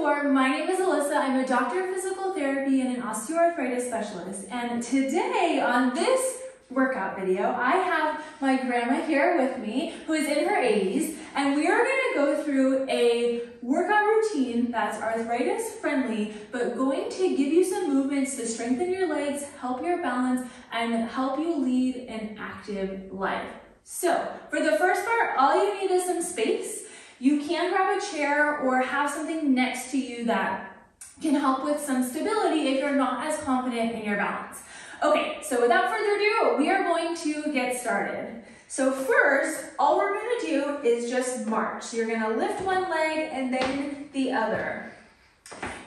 four. My name is Alyssa. I'm a doctor of physical therapy and an osteoarthritis specialist. And today on this workout video, I have my grandma here with me who is in her 80s. And we are going to go through a workout routine that's arthritis friendly, but going to give you some movements to strengthen your legs, help your balance, and help you lead an active life. So for the first part, all you need is some space. You can grab a chair or have something next to you that can help with some stability if you're not as confident in your balance. Okay, so without further ado, we are going to get started. So first, all we're gonna do is just march. You're gonna lift one leg and then the other.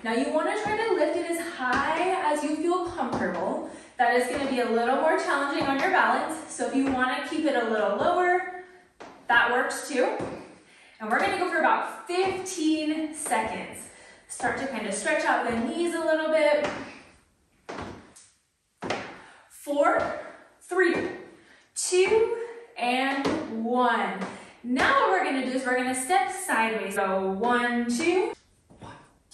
Now you wanna try to lift it as high as you feel comfortable. That is gonna be a little more challenging on your balance. So if you wanna keep it a little lower, that works too. And we're gonna go for about 15 seconds. Start to kind of stretch out the knees a little bit. Four, three, two, and one. Now what we're gonna do is we're gonna step sideways. So one, two,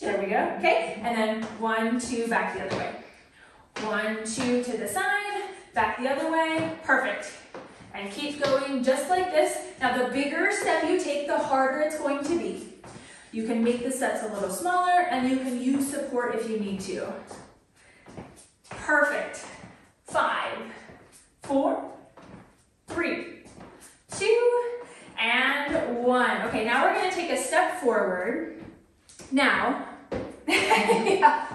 there we go, okay? And then one, two, back the other way. One, two to the side, back the other way, perfect and keep going just like this. Now the bigger step you take, the harder it's going to be. You can make the steps a little smaller and you can use support if you need to. Perfect. Five, four, three, two, and one. Okay, now we're gonna take a step forward. Now, yeah.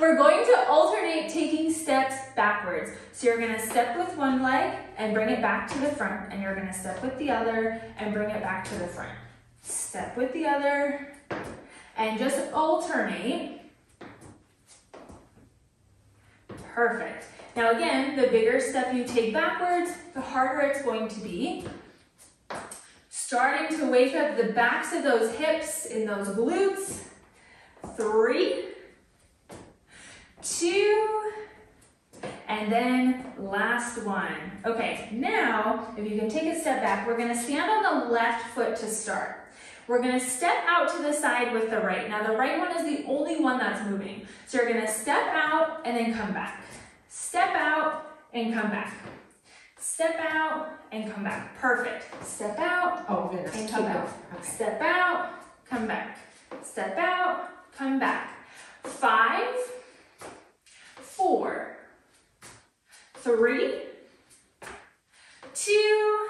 We're going to alternate taking steps backwards. So you're gonna step with one leg and bring it back to the front, and you're gonna step with the other and bring it back to the front. Step with the other, and just alternate. Perfect. Now again, the bigger step you take backwards, the harder it's going to be. Starting to wake up the backs of those hips in those glutes three, two, and then last one. Okay, now, if you can take a step back, we're gonna stand on the left foot to start. We're gonna step out to the side with the right. Now the right one is the only one that's moving. So you're gonna step out and then come back. Step out and come back. Step out and come back. Perfect. Step out oh, and come back. Okay. Step out, come back. Step out, come back. Five, four, three, two,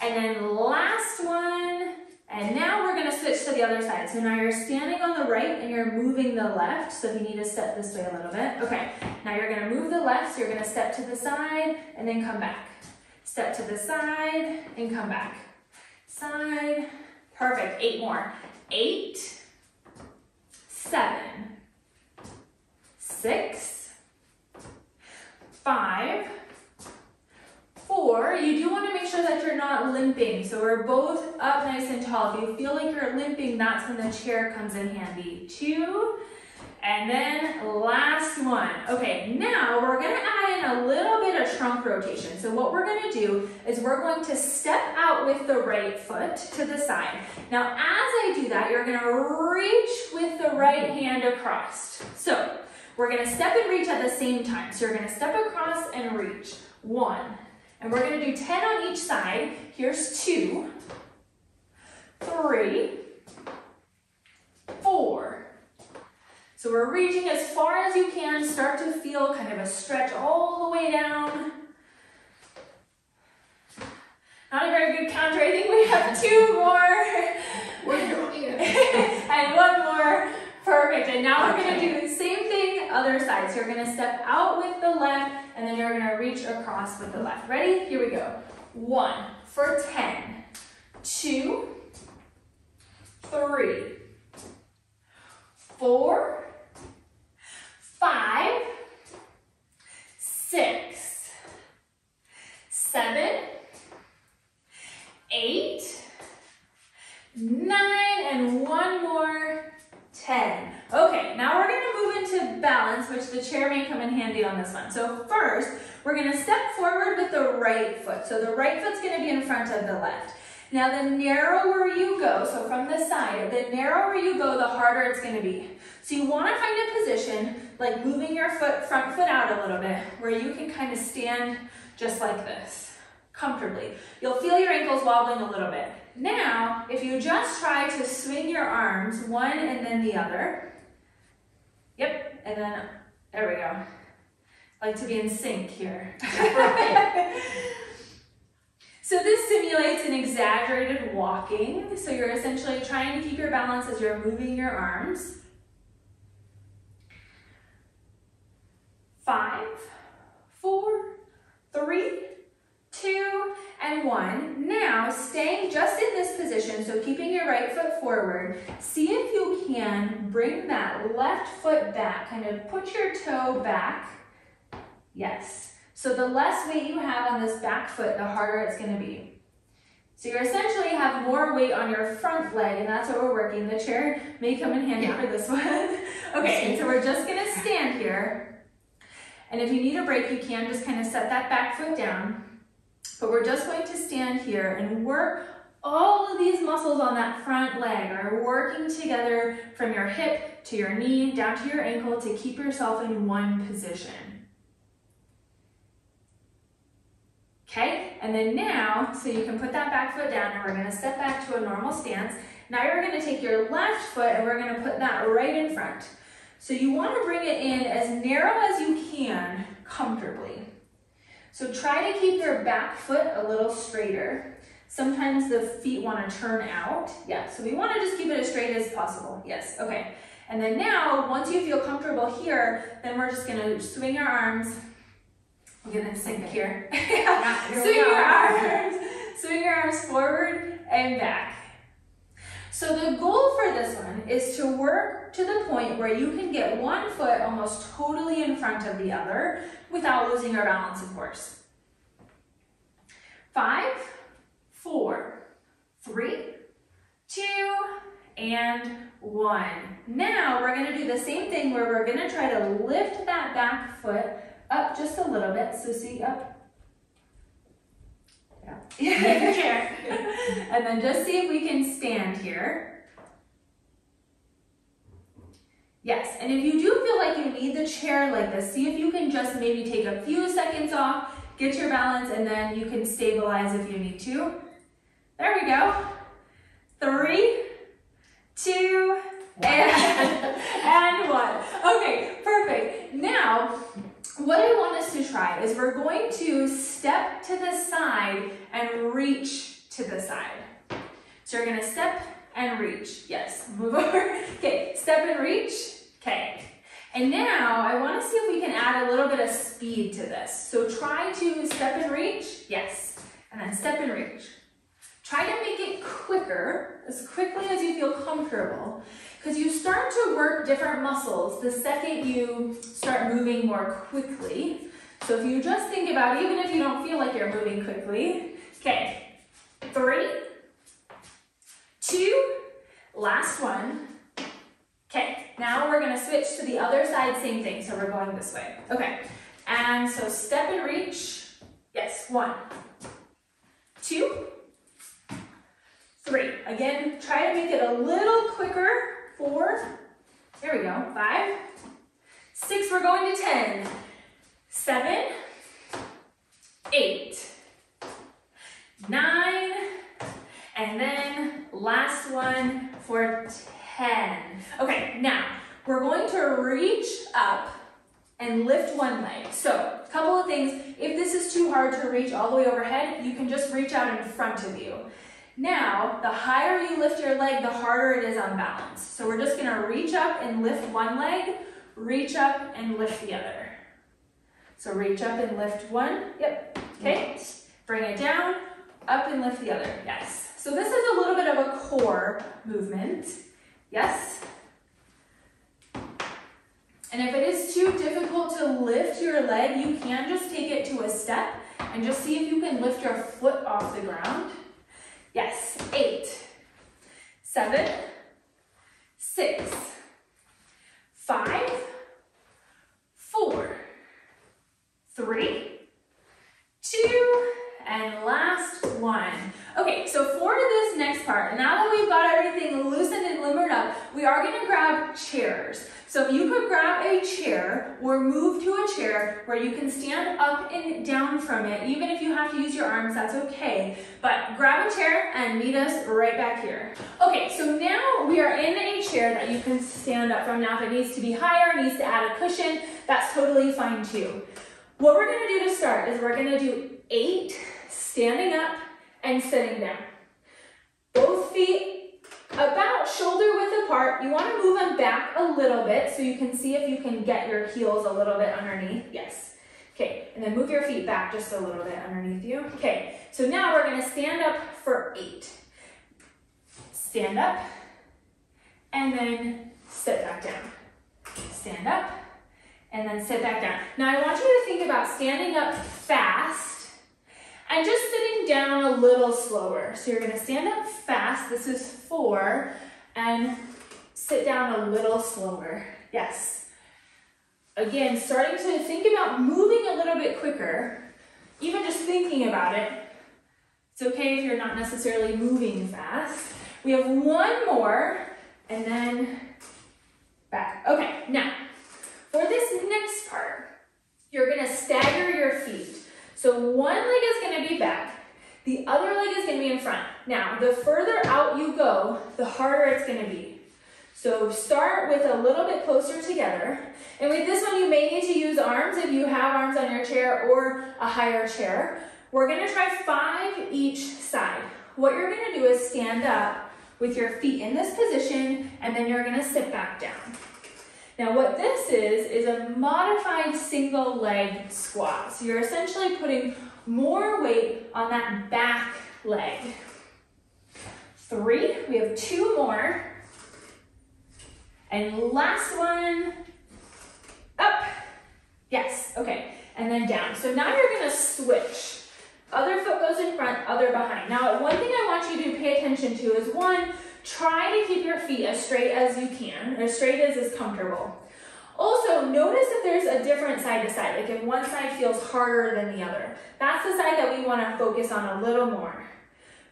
and then last one. And now we're gonna switch to the other side. So now you're standing on the right and you're moving the left. So if you need to step this way a little bit. Okay, now you're gonna move the left. So you're gonna step to the side and then come back. Step to the side and come back. Side, perfect, eight more. Eight, seven, six, five, four. You do want to make sure that you're not limping. So we're both up nice and tall. If you feel like you're limping, that's when the chair comes in handy. Two, and then last one. Okay, now we're gonna add in a little bit of trunk rotation. So what we're gonna do is we're going to step out with the right foot to the side. Now as I do that, you're gonna reach with the right hand across. So we're gonna step and reach at the same time. So you're gonna step across and reach. One. And we're gonna do 10 on each side. Here's two, three, four, so we're reaching as far as you can. Start to feel kind of a stretch all the way down. Not a very good counter. I think we have two more. and one more. Perfect. And now we're going to do the same thing other side. So you're going to step out with the left and then you're going to reach across with the left. Ready? Here we go. One for 10. Two. Three. Four five, six, seven, eight, nine, and one more, 10. Okay, now we're gonna move into balance, which the chair may come in handy on this one. So first, we're gonna step forward with the right foot. So the right foot's gonna be in front of the left. Now the narrower you go, so from the side, the narrower you go, the harder it's gonna be. So you wanna find a position, like moving your foot, front foot out a little bit, where you can kind of stand just like this, comfortably. You'll feel your ankles wobbling a little bit. Now, if you just try to swing your arms, one and then the other, yep, and then, there we go. I like to be in sync here. so this simulates an exaggerated walking. So you're essentially trying to keep your balance as you're moving your arms. Five, four, three, two, and one. Now, staying just in this position, so keeping your right foot forward, see if you can bring that left foot back, kind of put your toe back. Yes. So the less weight you have on this back foot, the harder it's gonna be. So you essentially have more weight on your front leg, and that's what we're working. The chair may come in handy yeah. for this one. okay, so we're just gonna stand here. And if you need a break, you can just kind of set that back foot down. But we're just going to stand here and work all of these muscles on that front leg are working together from your hip to your knee down to your ankle to keep yourself in one position. Okay, and then now, so you can put that back foot down and we're gonna step back to a normal stance. Now you're gonna take your left foot and we're gonna put that right in front. So you wanna bring it in as narrow as you can comfortably. So try to keep your back foot a little straighter. Sometimes the feet want to turn out. Yeah, so we want to just keep it as straight as possible. Yes, okay. And then now, once you feel comfortable here, then we're just going to swing our arms. We're going to sync here. yeah. swing your arms, swing your arms forward and back. So the goal for this one is to work to the point where you can get one foot almost totally in front of the other without losing your balance, of course. Five, four, three, two, and one. Now we're gonna do the same thing where we're gonna try to lift that back foot up just a little bit. So see up. Yeah. and then just see if we can stand here. Yes, and if you do feel like you need the chair like this, see if you can just maybe take a few seconds off, get your balance, and then you can stabilize if you need to. There we go. Three, two, and, and one. Okay, perfect. Now, what I want us to try is we're going to step to the side and reach to the side. So you're gonna step and reach. Yes, move over. Okay, step and reach. Okay. And now I want to see if we can add a little bit of speed to this. So try to step and reach. Yes. And then step and reach. Try to make it quicker, as quickly as you feel comfortable, because you start to work different muscles the second you start moving more quickly. So if you just think about, even if you don't feel like you're moving quickly, okay, three, two, last one. Okay, now we're gonna switch to the other side, same thing, so we're going this way. Okay, and so step and reach. Yes, one, two, three. Again, try to make it a little quicker. Four, here we go, five, six, we're going to 10, seven, eight, nine, and then last one for 10. Okay, now we're going to reach up and lift one leg. So a couple of things, if this is too hard to reach all the way overhead, you can just reach out in front of you. Now, the higher you lift your leg, the harder it is on balance. So we're just gonna reach up and lift one leg, reach up and lift the other. So reach up and lift one, yep, okay. Bring it down, up and lift the other, yes. So this is a little bit of a core movement, yes. And if it is too difficult to lift your leg, you can just take it to a step and just see if you can lift your foot off the ground. Yes, eight, seven, six, five, four, three, two, and last one. Okay, so for this next part, now that we've got everything loosened and limbered up, we are gonna grab chairs. So if you could grab a chair or move to a chair where you can stand up and down from it, even if you have to use your arms, that's okay. But grab a chair and meet us right back here. Okay, so now we are in a chair that you can stand up from. Now if it needs to be higher, needs to add a cushion, that's totally fine too. What we're gonna do to start is we're gonna do eight standing up and sitting down. Both feet about shoulder width apart. You want to move them back a little bit so you can see if you can get your heels a little bit underneath. Yes. Okay, and then move your feet back just a little bit underneath you. Okay, so now we're going to stand up for eight. Stand up, and then sit back down. Stand up, and then sit back down. Now I want you to think about standing up fast down a little slower. So you're gonna stand up fast, this is four, and sit down a little slower. Yes. Again, starting to think about moving a little bit quicker, even just thinking about it. It's okay if you're not necessarily moving fast. We have one more, and then back. Okay, now, for this next part, you're gonna stagger your feet. So one leg is gonna be back, the other leg is gonna be in front. Now, the further out you go, the harder it's gonna be. So start with a little bit closer together. And with this one, you may need to use arms if you have arms on your chair or a higher chair. We're gonna try five each side. What you're gonna do is stand up with your feet in this position, and then you're gonna sit back down. Now what this is, is a modified single leg squat. So you're essentially putting more weight on that back leg. Three, we have two more. And last one, up. Yes, okay, and then down. So now you're gonna switch. Other foot goes in front, other behind. Now, one thing I want you to pay attention to is one, Try to keep your feet as straight as you can, as straight as is comfortable. Also, notice if there's a different side to side, like if one side feels harder than the other. That's the side that we want to focus on a little more.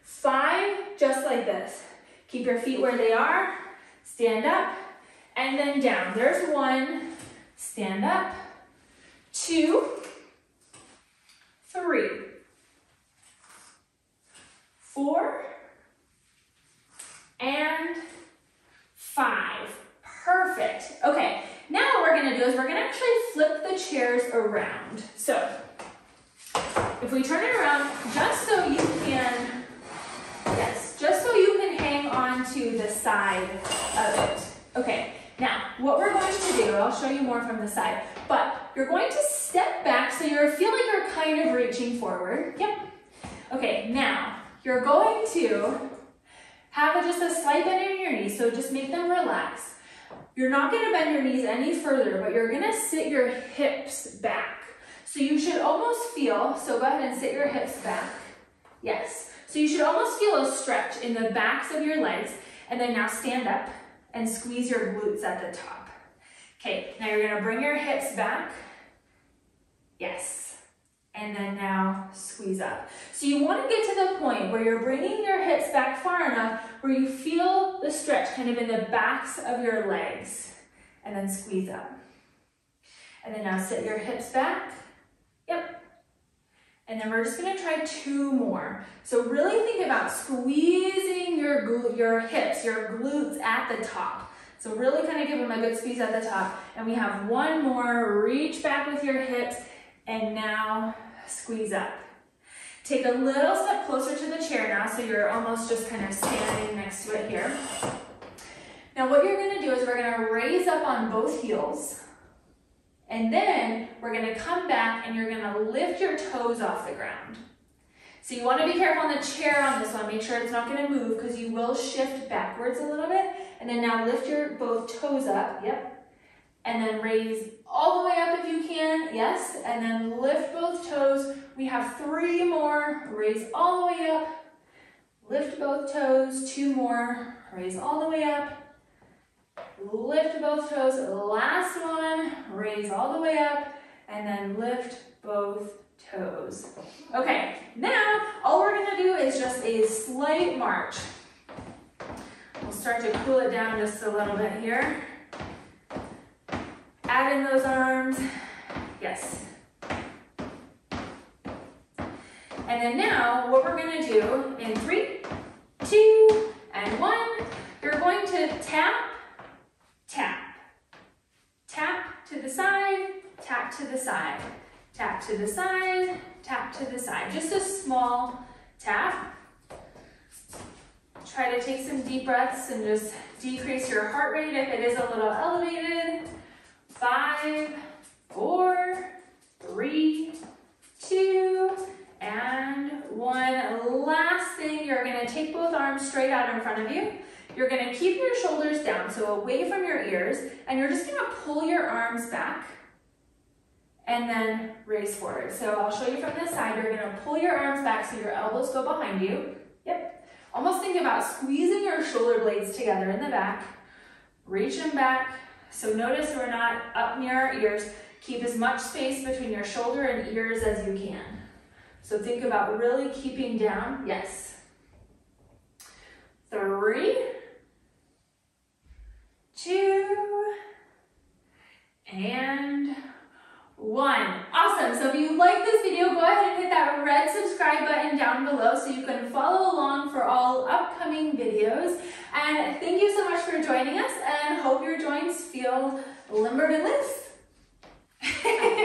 Five, just like this. Keep your feet where they are, stand up, and then down. There's one, stand up, two, three, four, and five. Perfect. Okay, now what we're gonna do is we're gonna actually flip the chairs around. So, if we turn it around, just so you can, yes, just so you can hang on to the side of it. Okay, now what we're going to do, I'll show you more from the side, but you're going to step back so you feel like you're kind of reaching forward. Yep. Okay, now you're going to have just a slight bend in your knees, so just make them relax. You're not gonna bend your knees any further, but you're gonna sit your hips back. So you should almost feel, so go ahead and sit your hips back. Yes. So you should almost feel a stretch in the backs of your legs, and then now stand up and squeeze your glutes at the top. Okay, now you're gonna bring your hips back. Yes and then now squeeze up. So you want to get to the point where you're bringing your hips back far enough where you feel the stretch kind of in the backs of your legs and then squeeze up. And then now sit your hips back. Yep. And then we're just gonna try two more. So really think about squeezing your, your hips, your glutes at the top. So really kind of give them a good squeeze at the top. And we have one more, reach back with your hips and now squeeze up. Take a little step closer to the chair now, so you're almost just kind of standing next to it here. Now what you're gonna do is we're gonna raise up on both heels, and then we're gonna come back and you're gonna lift your toes off the ground. So you wanna be careful on the chair on this one, make sure it's not gonna move because you will shift backwards a little bit. And then now lift your both toes up, yep, and then raise all the way up if you can, yes, and then lift both toes. We have three more, raise all the way up, lift both toes, two more, raise all the way up, lift both toes, last one, raise all the way up, and then lift both toes. Okay, now all we're gonna do is just a slight march. We'll start to cool it down just a little bit here. Add in those arms. Yes. And then now, what we're gonna do in three, two, and one, you're going to tap, tap, tap to the side, tap to the side, tap to the side, tap to the side. Just a small tap. Try to take some deep breaths and just decrease your heart rate if it is a little elevated. Five, four, three, two, and one. Last thing, you're gonna take both arms straight out in front of you. You're gonna keep your shoulders down, so away from your ears, and you're just gonna pull your arms back and then raise forward. So I'll show you from this side. You're gonna pull your arms back so your elbows go behind you. Yep. Almost think about squeezing your shoulder blades together in the back. Reach them back. So notice we're not up near our ears. Keep as much space between your shoulder and ears as you can. So think about really keeping down. Yes. Three, two, and one. Awesome. So if you like this video, go ahead and hit that red subscribe button down below so you can follow along for all upcoming videos. And thank you so much for joining us and hope your joints feel limbered and loose.